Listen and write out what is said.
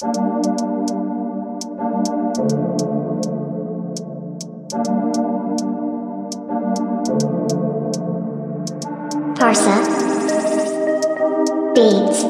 Parsa Beats.